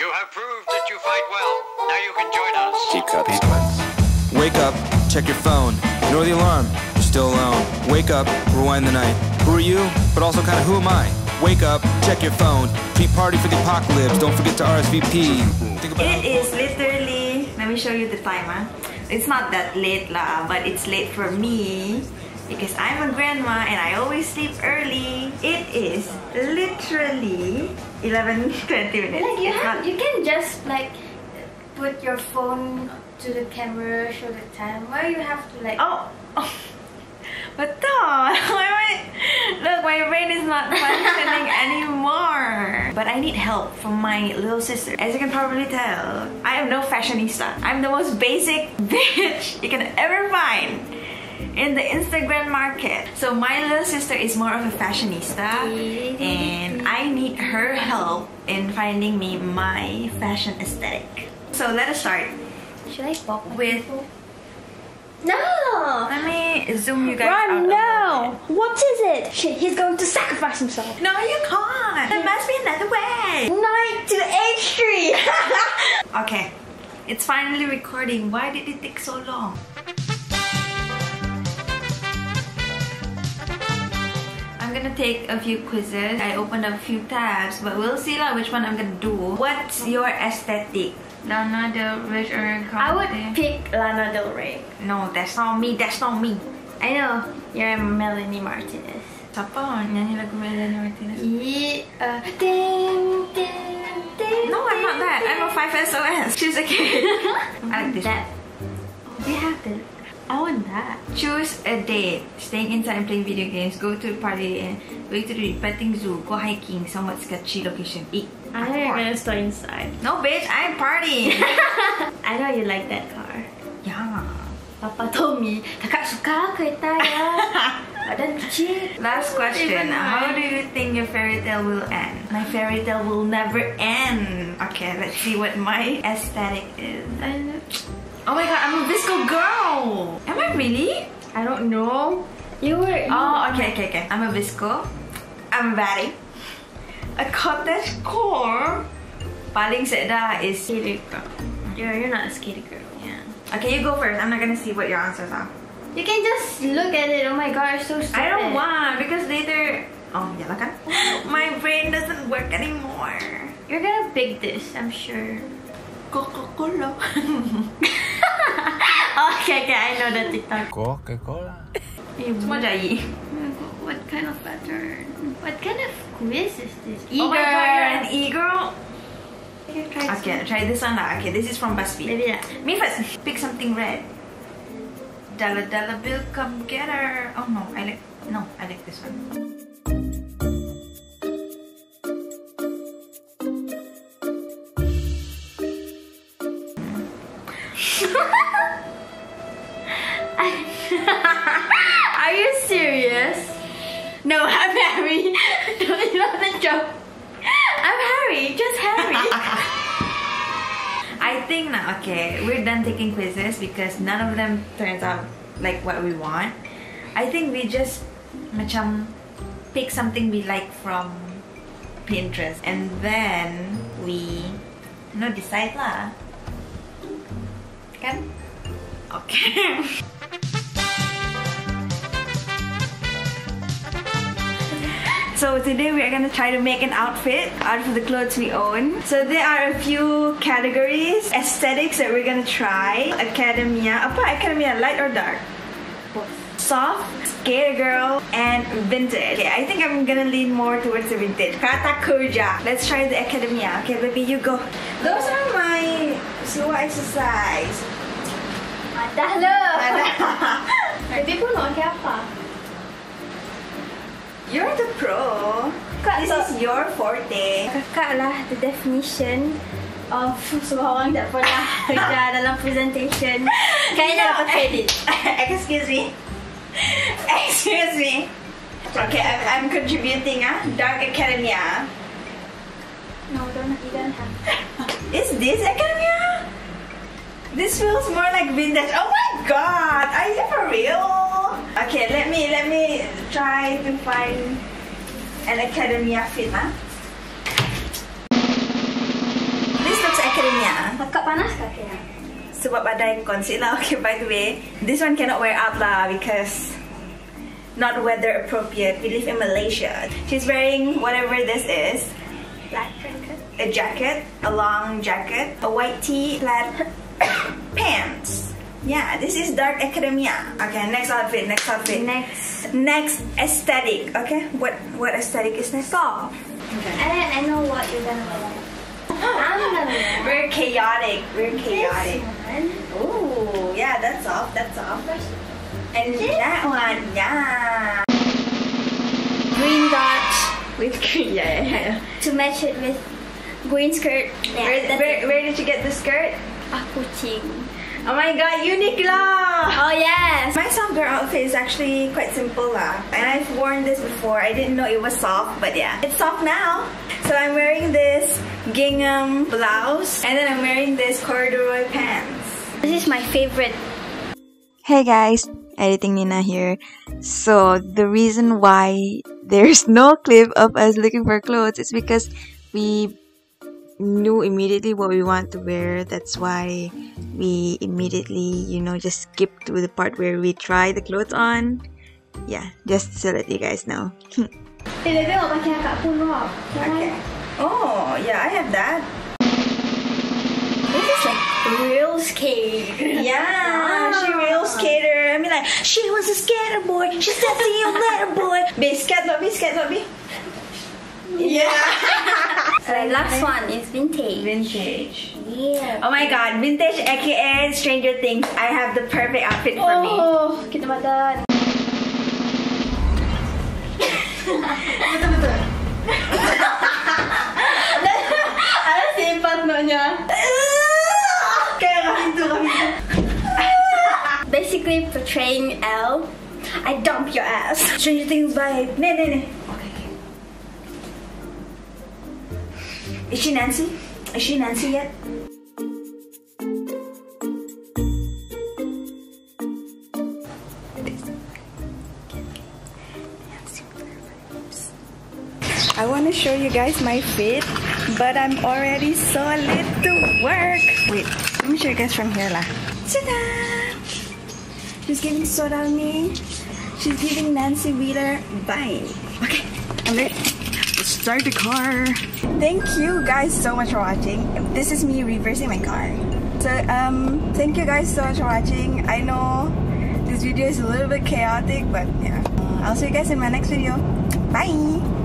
You have proved that you fight well. Now you can join us. Deep cuts. Wake up, check your phone, ignore the alarm, you're still alone. Wake up, rewind the night. Who are you? But also kind of who am I? Wake up, check your phone, pre-party for the apocalypse, don't forget to RSVP. Think about It is literally, let me show you the timer. It's not that late lah, but it's late for me because I'm a grandma and I always sleep early. It is literally 11 20 minutes. Like you have, you can just like put your phone to the camera, show the time. Why you have to like? Oh, oh. But no, look, my brain is not functioning anymore. But I need help from my little sister. As you can probably tell, I am no fashionista. I'm the most basic bitch you can ever find in the Instagram market. So my little sister is more of a fashionista mm-hmm. and I need her help in finding me my fashion aesthetic. So let us start Should I pop with No. Ah! let me zoom you guys out. Run a now! What is it? Shit, he's going to sacrifice himself. No, you can't. There must be another way. Night to H Street. Okay, it's finally recording. Why did it take so long? I'm gonna take a few quizzes. I opened a few tabs, but we'll see lah which one I'm gonna do. What's your aesthetic? Lana Del Rey or I would pick Lana Del Rey. No, that's not me. That's not me. I know you're Melanie Martinez. Siapa nyanyi lagu Melanie Martinez? Yeah. Uh, ding, ding, ding, No, I'm not that. I'm a 5SOS. She's a kid. I like this That. We have that. I want that. Choose a date. Staying inside and playing video games. Go to a party and going to the petting zoo. Go hiking. Somewhat sketchy location. Eat. I know you're gonna stay inside. No, bitch. I'm partying. I know you like that car. yeah. Papa told me, kakak suka kereta ya. Badan kecil. Last question. How do you think your fairy tale will end? My fairy tale will never end. Okay, let's see what my aesthetic is. I, Oh my god, I'm a VSCO girl. Am I really? I don't know. You were. You, Oh, okay, okay, okay. I'm a VSCO. I'm a batty. A cottage core. Paling sedar is skater girl. You're, you're not a skater girl. Yeah. Okay, you go first. I'm not gonna see what your answers are. You can just look at it. Oh my god, so stupid. I don't want because later. Oh, yeah, kan? My brain doesn't work anymore. You're gonna pick this, I'm sure. Coca-Cola. okay, okay, I know that TikTok. Coca-Cola. Semua jai. What kind of pattern? What kind of quiz is this? Oh my god, you're an e-girl. You can try Okay, try this one lah. Okay, this is from BuzzFeed. Maybe that. Me first. Pick something red. Dollar dollar bill, come get her. Oh no, I like no, I like this one. Are you serious? No, I'm Harry. no, it's not a joke. I'm Harry, just Harry. I think na okay, we're done taking quizzes because none of them turns out like what we want. I think we just macam pick something we like from Pinterest and then we know decide lah. Kan? Okay. So today we are gonna try to make an outfit out of the clothes we own. So there are a few categories, aesthetics that we're gonna try. Academia, apa academia, light or dark? Soft, skater girl, and vintage. Okay, I think I'm gonna lean more towards the vintage. Kata kerja. Let's try the academia. Okay, baby, you go. Those are my slow exercise. Dah lah. Tapi pun nak pakai apa? You're the pro. This is your forte. Kakak lah the definition of orang tak pernah kerja dalam presentation. Kayaknya dapat credit. Excuse me. Excuse me. Okay, I'm, I'm contributing ah. Dark Academia. No, don't, you don't have. Is this Academia? This feels more like vintage. Oh my god! Are you for real? Okay, let me let me try to find an Academia ah. Fina. This looks Academia. Ah. Agak panas kakinya. Ah. Sebab badan concealer. Okay, by the way, this one cannot wear out, lah because not weather appropriate. We live in Malaysia. She's wearing whatever this is. Black jacket. A jacket, a long jacket, a white tee, plaid pants. Yeah, this is dark academia. Okay, next outfit, next outfit. Next. Next aesthetic. Okay, what what aesthetic is next? Soft. And then I know what you're gonna wear. I'm gonna wear. We're chaotic. We're chaotic. This one. Ooh, yeah, that's off. That's off. And that one, yeah. Green dot. With green, yeah, yeah, yeah. to match it with green skirt. Yeah, Where, where, where did you get the skirt? Aku Ching. Oh my god, Uniqlo! Oh yes. My soft girl outfit is actually quite simple lah. And I've worn this before. I didn't know it was soft, but yeah. It's soft now. So I'm wearing this gingham blouse and then I'm wearing this corduroy pants. This is my favorite. Hey guys, editing Nina here. So the reason why there's no clip of us looking for clothes is because we knew immediately what we want to wear. That's why we immediately, you know, just skipped to the part where we try the clothes on. Yeah, just so that you guys know. Eh, dia tengok pakai akak pun rock. Okay. Oh, yeah, I have that. This is like real skate. Yeah, she real skater. I mean like, she was a skater boy. She said to you later boy. Be scared not be, scared not be. Yeah. The last one is vintage. Vintage. Yeah. Oh my god, vintage aka Stranger Things. I have the perfect outfit for me. Oh, kita badan. Ada sifat nanya. Kaya kami itu kami itu. Basically portraying El. I dump your ass. Stranger Things vibe. Ne. Is she Nancy? Is she Nancy yet? I want to show you guys my fit, but I'm already so late to work. Wait, let me show you guys from here lah. Ta-da! She's giving soda on me. She's giving Nancy Wheeler vibe. Okay, I'm ready. Start the car. Thank you guys so much for watching. This is me reversing my car. So um, thank you guys so much for watching. I know this video is a little bit chaotic, but yeah. I'll see you guys in my next video. Bye.